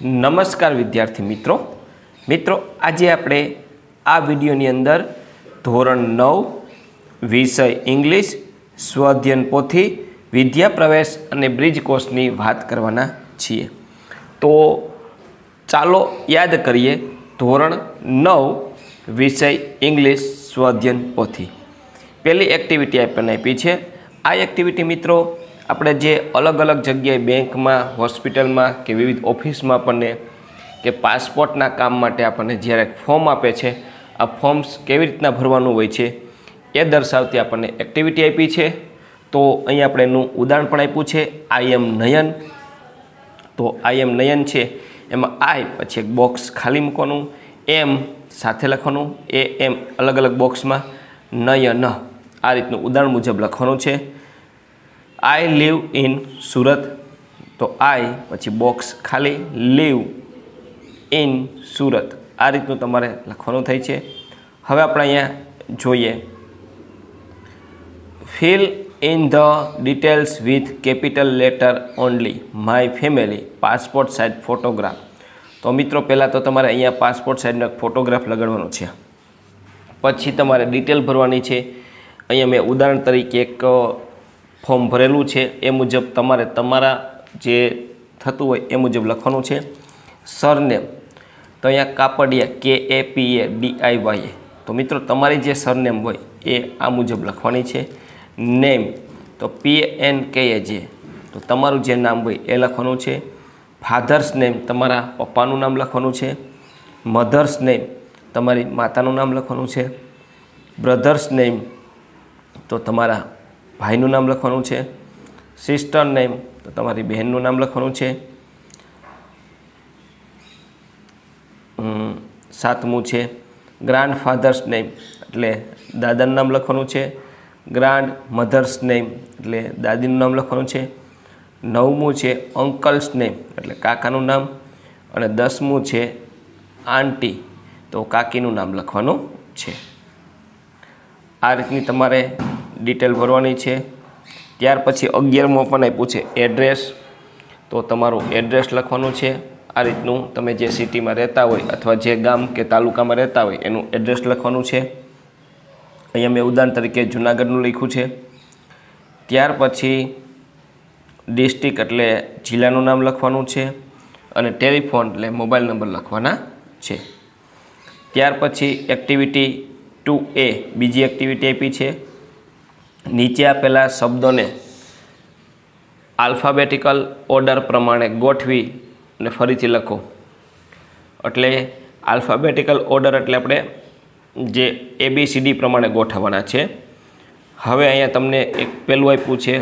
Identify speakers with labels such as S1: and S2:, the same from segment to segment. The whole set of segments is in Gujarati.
S1: નમસ્કાર વિદ્યાર્થી મિત્રો. મિત્રો, આજે આપણે આ વિડીયોની અંદર ધોરણ નવ, વિષય ઇંગ્લિશ સ્વઅધ્યયન પોથી, વિદ્યા પ્રવેશ અને બ્રિજ કોર્સની વાત કરવાના છીએ. તો ચાલો યાદ કરીએ ધોરણ નવ, વિષય ઇંગ્લિશ સ્વઅધ્યયન પોથી. પહેલી એક્ટિવિટી આપણને આપી છે. આ એક્ટિવિટી મિત્રો આપણે જે અલગ અલગ જગ્યાએ બેંકમાં, હોસ્પિટલમાં કે વિવિધ ઓફિસમાં આપણને કે પાસપોર્ટના કામ માટે આપણને જ્યારે ફોર્મ આપે છે, આ ફોર્મ્સ કેવી રીતના ભરવાનું હોય છે એ દર્શાવતી આપણને એક્ટિવિટી આપી છે. તો અહીં આપણે એનું ઉદાહરણ પણ આપ્યું છે આઈ એમ નયન તો આઈ એમ નયન છે, એમાં આઈ પછી એક બોક્સ ખાલી મૂકવાનું એમ સાથે લખવાનું એ એમ અલગ અલગ બોક્સમાં નયન આ રીતનું ઉદાહરણ મુજબ લખવાનું છે. I live in Surat. તો આઈ પછી બોક્સ ખાલી લીવ ઇન સુરત. આ રીતનું તમારે લખવાનું થાય છે. હવે આપણે અહીંયા જોઈએ. Fill in the details with capital letter only my family passport size photograph તો મિત્રો, પહેલાં તો તમારે અહીંયા પાસપોર્ટ સાઇઝનો ફોટોગ્રાફ લગાડવાનો છે. પછી તમારે ડિટેલ ભરવાની છે. અહીંયા મેં ઉદાહરણ તરીકે એક ફોર્મ ભરેલું છે. એ મુજબ તમારે તમારા જે થતું હોય એ મુજબ લખવાનું છે. સરનેમ. તો અહીંયા Kapadia K A P A D I Y તો મિત્રો તમારી જે સરનેમ હોય એ આ મુજબ લખવાની છે. નેમ. તો પી એન કે એ જે. તો તમારું જે નામ હોય એ લખવાનું છે. ફાધર્સ નેમ તમારા પપ્પાનું નામ લખવાનું છે. મધર્સ નેમ તમારી માતાનું નામ લખવાનું છે. બ્રધર્સ નેમ તો તમારા ભાઈનું નામ લખવાનું છે. સિસ્ટર નેમ તો તમારી બહેનનું નામ લખવાનું છે. સાતમું છે. ગ્રાન્ડ ફાધર્સ નેમ એટલે દાદાનું નામ લખવાનું છે. ગ્રાન્ડ મધર્સ નેમ એટલે દાદીનું નામ લખવાનું છે. નવમું છે અંકલ્સ નેમ એટલે કાકાનું નામ. અને દસમું છે આંટી, તો કાકીનું નામ લખવાનું છે. આ રીતની તમારે ડિટેલ ભરવાની છે. ત્યાર પછી અગિયારમો પણ આપ્યું છે એડ્રેસ તો તમારું એડ્રેસ લખવાનું છે. આ રીતનું તમે જે સિટીમાં રહેતા હોય અથવા જે ગામ કે તાલુકામાં રહેતા હોય એનું એડ્રેસ લખવાનું છે. અહીંયા મેં ઉદાહરણ તરીકે જુનાગઢનું લખ્યું છે. ત્યાર પછી ડિસ્ટ્રિક્ટ એટલે જિલ્લાનું નામ લખવાનું છે અને ટેલિફોન એટલે મોબાઈલ નંબર લખવાના છે. ત્યાર પછી એક્ટિવિટી ટુ એ બીજી એક્ટિવિટી આપી છે. નીચે આપેલા શબ્દોને આલ્ફાબેટિકલ ઓર્ડર પ્રમાણે ગોઠવી અને ફરીથી લખો. એટલે આલ્ફાબેટિકલ ઓર્ડર એટલે આપણે જે એબીસીડી પ્રમાણે ગોઠવવાના છે. હવે અહીંયા તમને એક પહેલું આપ્યું છે,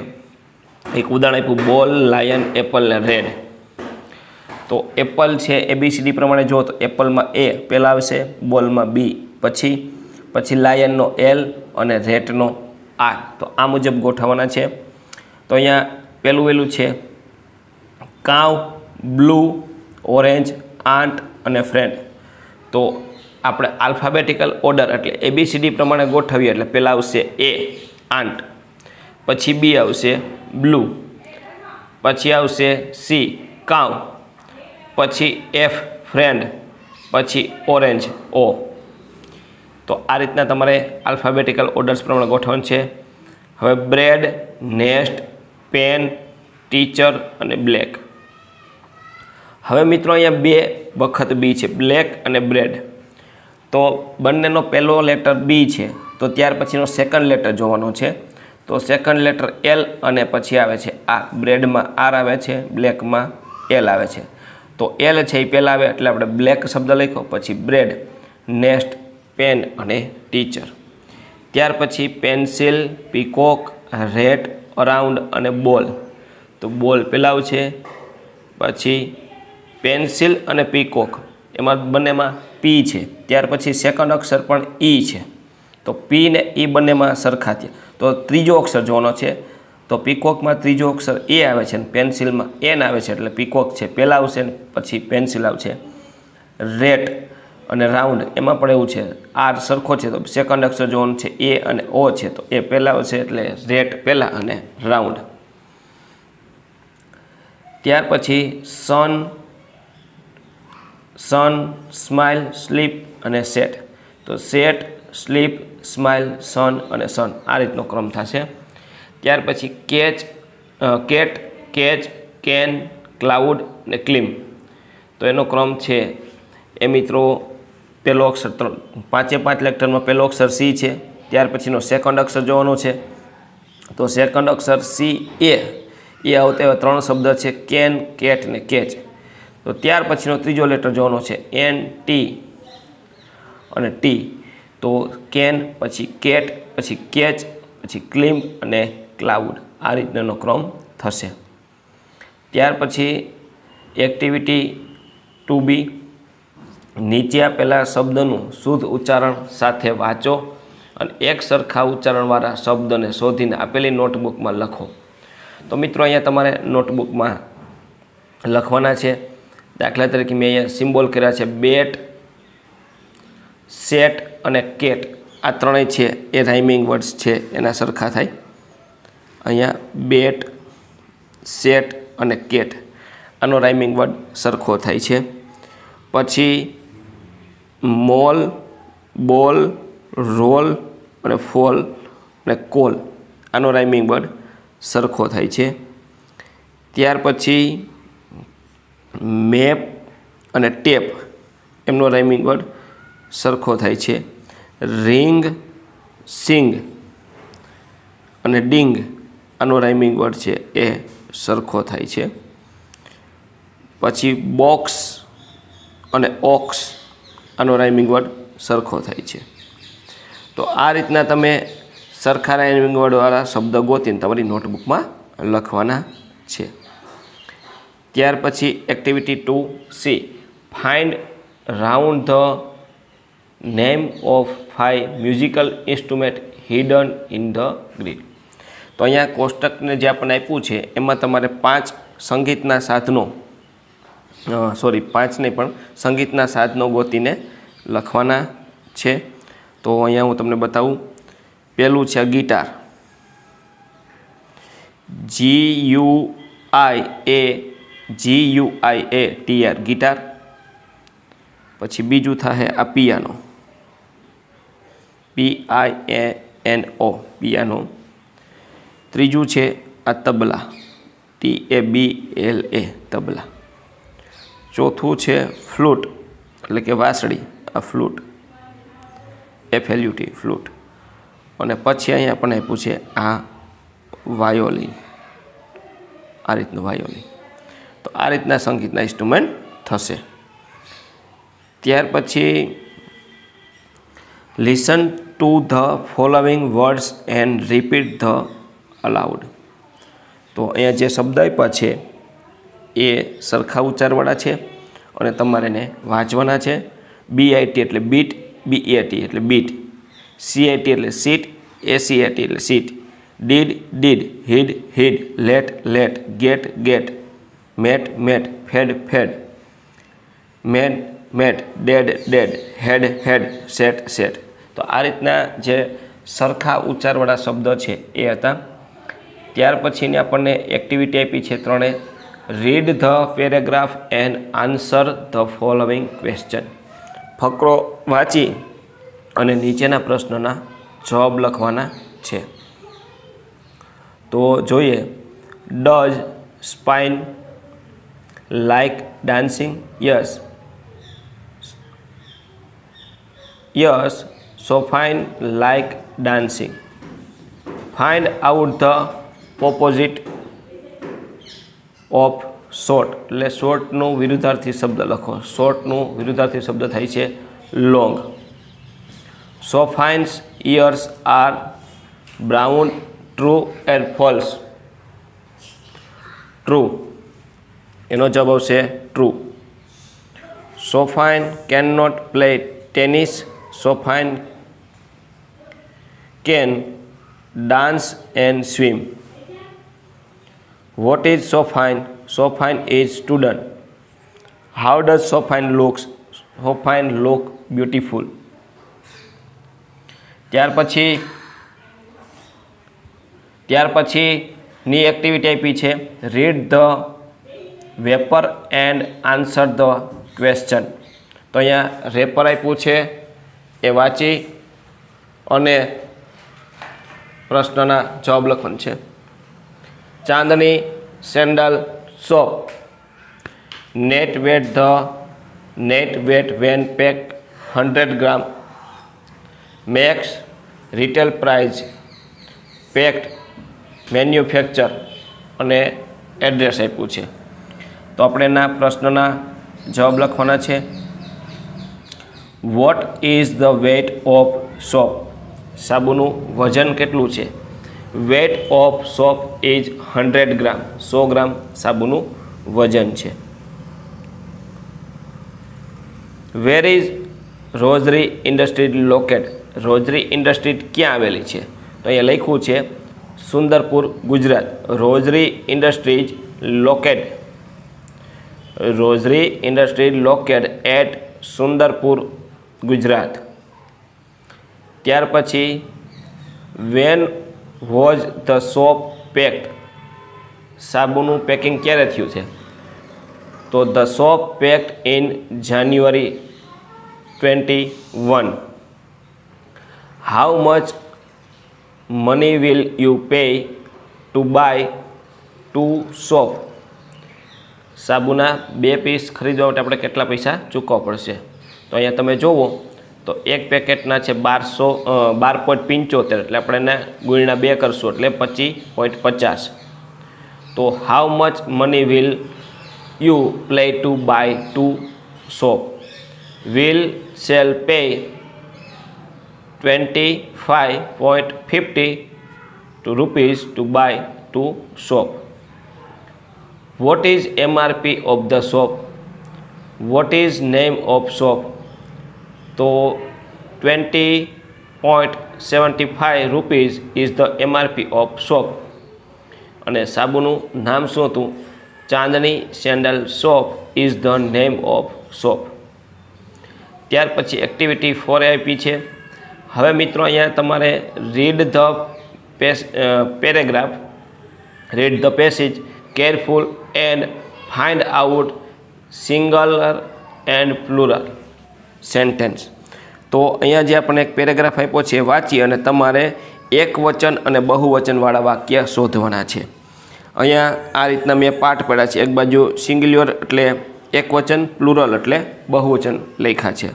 S1: એક ઉદાહરણ આપ્યું બોલ લાયન એપલ ને રેડ તો એપલ છે એબીસીડી પ્રમાણે જો તો એપલમાં એ પહેલાં આવશે બોલમાં બી પછી પછી લાયનનો એલ અને રેટનો આર તો આ મુજબ ગોઠવવાના છે. તો અહીંયા પહેલું વહેલું છે કાવ બ્લુ, ઓરેન્જ, આંટ અને ફ્રેન્ડ. તો આપણે આલ્ફાબેટિકલ ઓર્ડર એટલે એબીસીડી પ્રમાણે ગોઠવીએ એટલે પહેલાં આવશે એ આંટ. પછી બી આવશે બ્લુ. પછી આવશે સી કાવ પછી એફ ફ્રેન્ડ. પછી ઓરેન્જ, ઓ. તો આ રીતના તમારે આલ્ફાબેટિકલ ઓર્ડર્સ પ્રમાણે ગોઠવણ છે. હવે બ્રેડ નેસ્ટ પેન ટીચર અને બ્લેક હવે મિત્રો અહીંયા બે વખત બી છે બ્લેક અને બ્રેડ તો બંનેનો પહેલો લેટર બી છે, તો ત્યાર પછીનો સેકન્ડ લેટર જોવાનો છે. તો સેકન્ડ લેટર એલ અને પછી આવે છે આ બ્રેડમાં આર આવે છે બ્લેકમાં એલ આવે છે. તો એલ છે એ પહેલાં આવે, એટલે આપણે બ્લેક શબ્દ લખ્યો, પછી બ્રેડ નેસ્ટ પેન અને ટીચર. ત્યાર પછી પેન્સિલ, પીકોક, રેટ, અરાઉન્ડ અને બોલ. તો બોલ પેલાવ છે, પછી પેન્સિલ અને પીકોક. એમાં બંનેમાં પી છે. ત્યાર પછી સેકન્ડ અક્ષર પણ ઈ છે. તો પી ને ઈ બંનેમાં સરખા થયા. તો ત્રીજો અક્ષર જોવાનો છે. તો પીકોકમાં ત્રીજો અક્ષર એ આવે છે અને પેન્સિલમાં એન આવે છે. એટલે પીકોક છે. પહેલાં આવશે ને પછી પેન્સિલ આવશે. રેટ. અને રાઉન્ડ એમાં પણ એવું છે, આર સરખો છે, તો સેકન્ડ અક્ષર જોન છે, એ અને ઓ છે, તો એ પહેલાં છે એટલે રેટ પહેલાં અને રાઉન્ડ. ત્યાર પછી સન સન સ્માઇલ સ્લીપ અને સેટ તો સેટ સ્લીપ સ્માઇલ સન અને સન આ રીતનો ક્રમ થશે. ત્યાર પછી catch cat catch can cloud ને ક્લીમ તો એનો ક્રમ છે, એ મિત્રો પહેલો અક્ષર પાંચે પાંચ લેક્ટરમાં પહેલો અક્ષર સી છે, ત્યાર પછીનો સેકન્ડ અક્ષર જોવાનો છે. તો સેકન્ડ અક્ષર સી એ એ આવતા એવા ત્રણ શબ્દ છે, કેન, કેટ ને કેચ. તો ત્યાર પછીનો ત્રીજો લેટર જોવાનો છે, એન, ટી અને ટી. તો કેન, પછી કેટ, પછી કેચ, પછી ક્લિમ અને ક્લાઉડ. આ રીતનો ક્રમ થશે. ત્યાર પછી એક્ટિવિટી ટુ બી નીચે આપેલા શબ્દનું શુદ્ધ ઉચ્ચારણ સાથે વાંચો અને એક સરખા ઉચ્ચારણવાળા શબ્દને શોધીને આપેલી નોટબુકમાં લખો. તો મિત્રો, અહીંયા તમારે નોટબુકમાં લખવાના છે. દાખલા તરીકે મેં અહીંયા સિમ્બોલ કર્યા છે. બેટ, સેટ અને કેટ. આ ત્રણેય છે. એ રાઇમિંગ વર્ડ્સ છે. એના સરખા થાય. અહીંયા બેટ, સેટ અને કેટ. આનો રાઇમિંગ વર્ડ સરખો થાય છે. પછી મોલ, બોલ, રોલ અને ફોલ અને કોલ. આનો રાઇમિંગ વર્ડ સરખો થાય છે. ત્યાર પછી મેપ અને ટેપ. એમનો રાઇમિંગ વર્ડ સરખો થાય છે. રિંગ, સિંગ અને ડિંગ. આનો રાઇમિંગ વર્ડ છે એ સરખો થાય છે. પછી બોક્સ અને ઓક્સ. આનો રાઇમિંગ વર્ડ સરખો થાય છે. તો આ રીતના તમે સરખા રાઇમિંગ વર્ડવાળા શબ્દ ગોતીને તમારી નોટબુકમાં લખવાના છે. ત્યાર પછી activity two C find round the name of five musical instrument hidden in the grid તો અહીંયા કોષ્ટકને જે આપણને આપ્યું છે, એમાં તમારે પાંચ સંગીતના સાધનો સોરી પાંચ નહીં, પણ સંગીતના સાધનો ગોતીને લખવાના છે. તો અહીંયા હું તમને બતાવું. પહેલું છે guitar. G U I A G U I A T R guitar. પછી બીજું થશે આ piano. P I A N O piano. ત્રીજું છે આ tabla. T A B L A tabla. ચોથું છે ફ્લૂટ, એટલે કે વાંસળી, આ ફ્લૂટ. F L flute. અને પછી અહીંયા પણ આપ્યું છે આ વાયોલિન. આ રીતનું વાયોલિન. તો આ રીતના સંગીતના ઇન્સ્ટ્રુમેન્ટ થશે. ત્યાર પછી listen to the following words and repeat the aloud તો અહીંયા જે શબ્દ આપ્યા છે એ સરખા ઉચ્ચારવાળા છે અને તમારે એને વાંચવાના છે. બીઆઈટી એટલે બીટ બીએટી એટલે બીટ. સીઆઈટી એટલે સીટ એસીઆઈટી એટલે seat. Did did, hid hid, let let, get get. Met met, fed fed. Mad met, dead dead, head head, set set. તો આ રીતના જે સરખા ઉચ્ચારવાળા શબ્દો છે એ હતા. ત્યાર પછીની આપણને એક્ટિવિટી આપી છે ત્રણે. Read the paragraph and answer the following question ફકરો વાંચી અને નીચેના પ્રશ્નોના જવાબ લખવાના છે. તો જોઈએ does Sophine like dancing yes yes Sophine like dancing find out the opposite of short એટલે શોર્ટનું વિરુદ્ધાર્થી શબ્દ લખો. શોર્ટનું વિરુદ્ધાર્થી શબ્દ થાય છે long. Sophine's ears are brown true and false true એનો જવાબ આવશે true Sophine can not play tennis Sophine can dance and swim what is Sophine is student how does Sophine looks Sophine look beautiful ત્યાર પછી, ત્યાર પછીની એક્ટિવિટી આપી છે. Read the wrapper and answer the question તો અહીંયા રેપર આપ્યું છે, એ વાંચી અને પ્રશ્નના જવાબ લખવાનું છે. Chandni sandal soap net weight the net weight when pack hundred gram. Max retail price packed manufacture અને એડ્રેસ આપ્યું છે. તો આપણે એના પ્રશ્નના જવાબ લખવાના છે. What is the weight of soap સાબુનું વજન કેટલું છે? Weight of soap is hundred gram. સો ગ્રામ સાબુનું વજન છે. Where is rosary industry locate. Rosary industry ક્યાં આવેલી છે? તો અહીંયા લખ્યું છે, Sundarpur, Gujarat. Rosary industries locate. Rosary industry locate at Sundarpur, Gujarat. ત્યાર પછી, when was the soap packed. સાબુનું packing ક્યારે થયું છે? તો the soap packed in January twenty one. How much money will you pay to buy two soap? સાબુના બે પીસ ખરીદવા માટે આપણે કેટલા પૈસા ચૂકવવા પડશે? તો અહીંયા તમે જુઓ તો એક પેકેટના છે બારસો બાર પોઈન્ટ પંચોતેર એટલે આપણે એને ગુણ્યા બે કરશું એટલે પચીસ પોઈન્ટ પચાસ. તો how much money will you play to buy two soap will sell pay twenty five point fifty to rupees to buy two soap what is MRP of the shop what is name of shop તો twenty point seventy five rupees is the MRP of shop અને સાબુનું નામ શું હતું? Chandni sandal soap is the name of shop ત્યાર પછી એક્ટિવિટી ફોર આપી છે. હવે મિત્રો અહીંયા તમારે read the pass paragraph read the passage careful and find out singular and plural sentence તો અહીંયા જે આપણને એક પેરેગ્રાફ આપ્યો છે વાંચી અને તમારે એક વચન અને બહુવચનવાળા વાક્ય શોધવાના છે. અહીંયા આ રીતના મેં પાઠ પડ્યા છે. એક બાજુ સિંગ્યુલર એટલે એક વચન પ્લુરલ એટલે બહુવચન લખ્યા છે.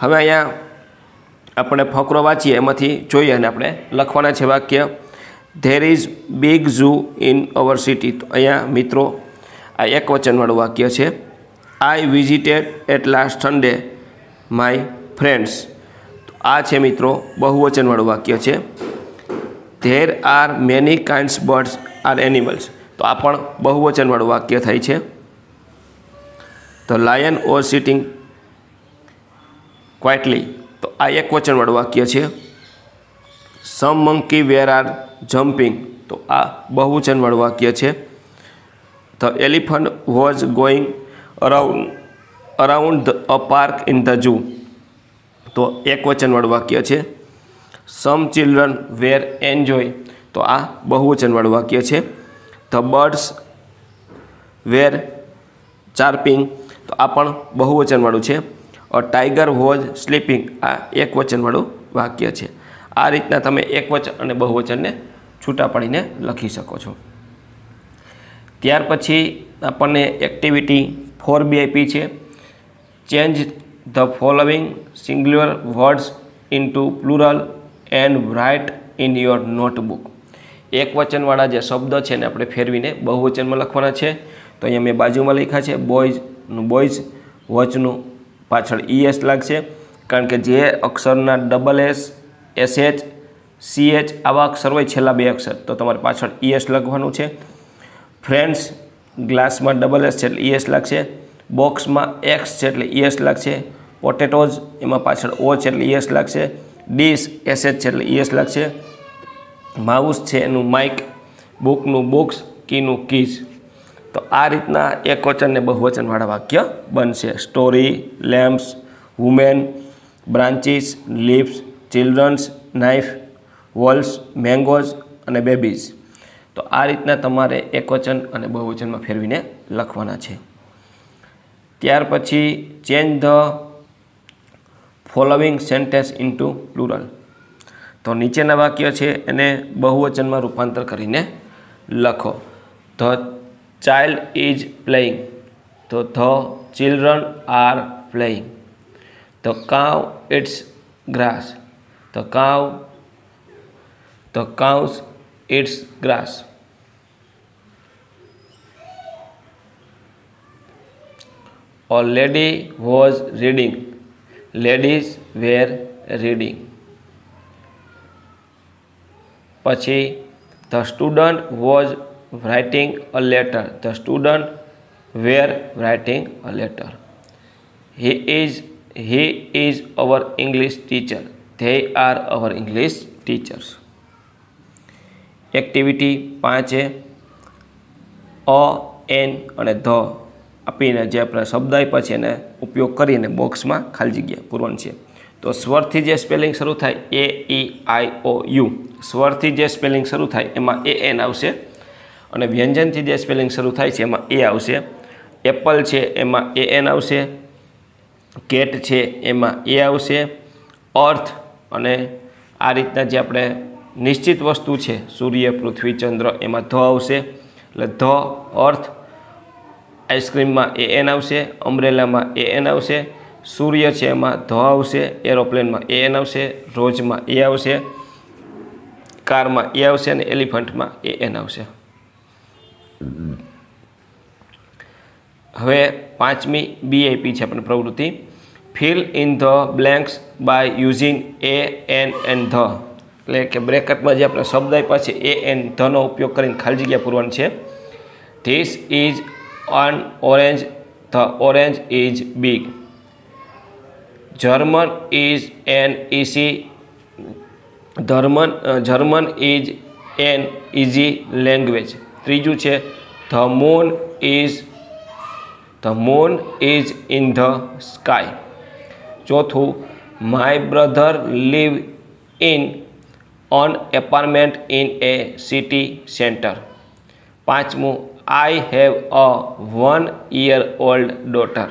S1: હવે અહીંયા આપણે ફકરો વાંચીએ, એમાંથી જોઈએ અને આપણે લખવાના છે વાક્ય there is big zoo in our city તો અહીંયા મિત્રો આ એક વચનવાળું વાક્ય છે. I visited at last Sunday my friends. આ છે મિત્રો બહુવચનવાળું વાક્ય છે. There are many kinds birds are animals તો આ પણ બહુવચનવાળું વાક્ય થાય છે. The lion or sitting quietly તો આ એક વચનવાળું વાક્ય છે. Some monkey were are jumping તો આ બહુવચનવાળું વાક્ય છે. The elephant was going around around a park in the zoo તો એક વચનવાળું વાક્ય છે સમ ચિલ્ડ્રન વેર એન્જોય તો આ બહુવચનવાળું વાક્ય છે ધ બર્ડ્સ વેર ચાર્પિંગ. તો આ પણ બહુવચનવાળું છે અ ટાઈગર વોઝ સ્લીપિંગ આ એક વચનવાળું વાક્ય છે. આ રીતના તમે એક વચન અને બહુવચનને છૂટા પાડીને લખી શકો છો. ત્યાર પછી આપણને એક્ટિવિટી ફોર બી આપી છે. Change the following singular words into plural and write in your notebook એક વચનવાળા જે શબ્દ છે ને આપણે ફેરવીને બહુવચનમાં લખવાના છે. તો અહીંયા મેં બાજુમાં લખ્યા છે બોયઝનું બોયઝ વચનું પાછળ ઈએસ લાગશે. કારણ કે જે અક્ષરના double S S H C H આવા અક્ષર હોય છેલ્લા બે અક્ષર. તો તમારે પાછળ ઈએસ લખવાનું છે. ફ્રેન્ડ્સ ગ્લાસમાં ડબલ એસ છે એટલે ઈએસ લાગશે. બોક્સમાં એક્સ છે એટલે ઈએસ લાગશે. પોટેટોઝ એમાં પાછળ ઓ છે એટલે ઈએસ લાગશે. ડીશ એસએચ છે એટલે ઈએસ લાગશે. માઉસ છે એનું માઇક બુકનું બુક્સ કીનું કીઝ તો આ રીતના એક વચન ને બહુવચનવાળા વાક્ય બનશે. Story lamps women branches leaves childrens knife walls mangoes અને બેબીઝ તો આ રીતના તમારે એક વચન અને બહુવચનમાં ફેરવીને લખવાના છે. ત્યાર પછી change the following sentence into plural તો નીચેના વાક્ય છે, એને બહુવચનમાં રૂપાંતર કરીને લખો. ધ ચાઇલ્ડ ઇઝ પ્લેઇંગ તો the children are playing the cow eats grass the cow the cows eats grass A lady was reading. Ladies were reading. પછી the student was writing a letter. The student were writing a letter. He is he is our English teacher. They are our English teachers. Activity પાંચે અ એન અને ધ આપીને જે આપણે શબ્દ આપ્યા છે એને ઉપયોગ કરીને બોક્સમાં ખાલી જગ્યા પૂરવાની છે. તો સ્વરથી જે સ્પેલિંગ શરૂ થાય એ ઈ આઈ ઓ યુ. સ્વરથી જે સ્પેલિંગ શરૂ થાય એમાં એ એન આવશે. અને વ્યંજનથી જે સ્પેલિંગ શરૂ થાય છે એમાં એ આવશે. એપલ છે એમાં એ એન આવશે. કેટ છે એમાં એ આવશે. અર્થ અને આ રીતના જે આપણે નિશ્ચિત વસ્તુ છે, સૂર્ય, પૃથ્વી, ચંદ્ર, એમાં ધ આવશે. એટલે ધ અર્થ આઈસ્ક્રીમમાં એ એન આવશે, અમ્બ્રેલામાં એ એન આવશે, સૂર્ય છે એમાં ધ આવશે, એરોપ્લેનમાં એ એન આવશે, રોજમાં એ આવશે, કારમાં એ આવશે અને એલિફન્ટમાં એ એન આવશે. હવે પાંચમી બીઆઈપી છે આપણે પ્રવૃત્તિ. Fill in the blanks by using a an and the એટલે કે બ્રેકટમાં જે આપણે શબ્દ આપ્યા છે એ એન ધનો ઉપયોગ કરીને ખાલી જગ્યા પૂરવાની છે. This is an orange the orange is big german is an easy german uh, german is an easy language ત્રીજું છે the moon is the moon is in the sky ચોથું my brother live in an apartment in a city center પાંચમું I have a one year old daughter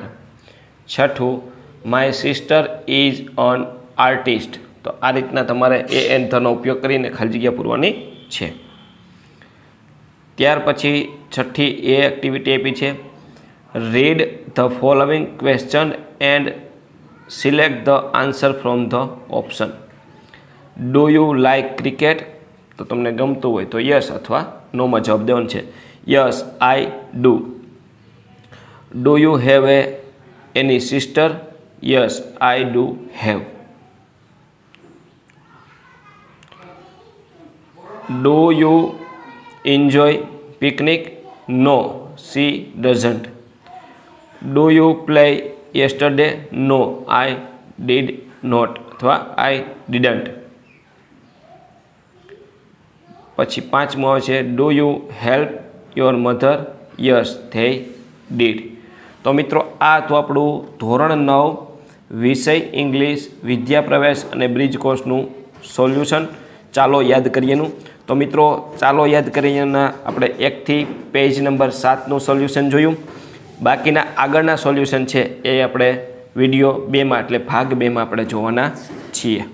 S1: છઠ્ઠું my sister is an artist તો આ રીતના તમારે એ એન ઉપયોગ કરીને ખાલી જગ્યા પૂરવાની છે. ત્યાર પછી છઠ્ઠી એ એક્ટિવિટી આપી છે. Read the following question and select the answer from the option do you like cricket તો તમને ગમતું હોય તો યસ અથવા નોમાં જવાબ દેવાનો છે. Yes I do do you have a any sister yes I do have do you enjoy picnic no she doesn't do you play yesterday no I did not અથવા આઈ ડીડન્ટ પછી પાંચમો આવે છે do you help your mother yes they did તો મિત્રો, આ તો આપણું ધોરણ નવ, વિષય ઇંગ્લિશ વિદ્યા પ્રવેશ અને બ્રિજ કોર્સનું સોલ્યુશન. ચાલો યાદ કરીએનું તો મિત્રો, ચાલો યાદ કરીએના આપણે એકથી પેજ નંબર સાતનું સોલ્યુશન જોયું. બાકીના આગળના સોલ્યુશન છે એ આપણે વીડિયો બેમાં, એટલે ભાગ બેમાં આપણે જોવાના છીએ.